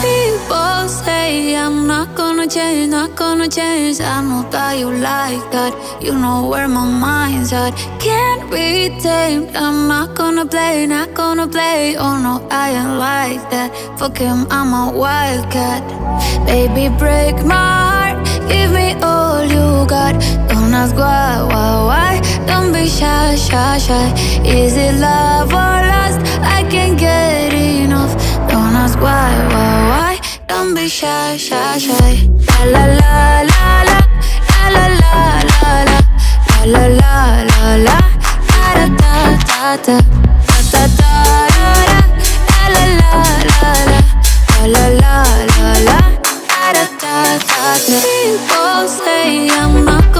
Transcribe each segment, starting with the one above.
People say I'm not gonna change, not gonna change. I know that you like that. You know where my mind's at. Can't be tamed. I'm not gonna play, not gonna play. Oh no, I ain't like that. Fuck him, I'm a wildcat. Baby, break my heart. Give me all you got. Don't ask why shy, shy, shy Is it love or lust? I can't get enough Don't ask why, why, why Don't be shy, shy, shy La la la la la La la la la La la la la la Da da da da da Da da da da La la la la La la la la La da da da da People say I'm not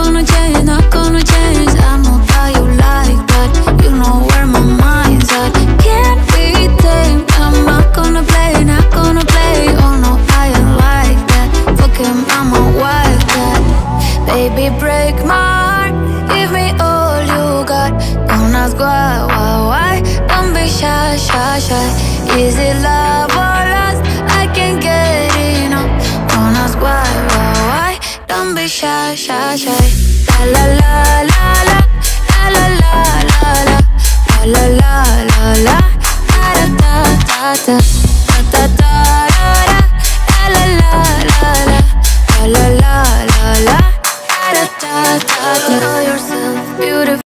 Break my heart. Give me all you got. Don't ask why, why, why. Don't be shy, shy, shy. Is it love or lust? I can't get enough. Don't ask why, why, why. Don't be shy, shy, shy. La la la la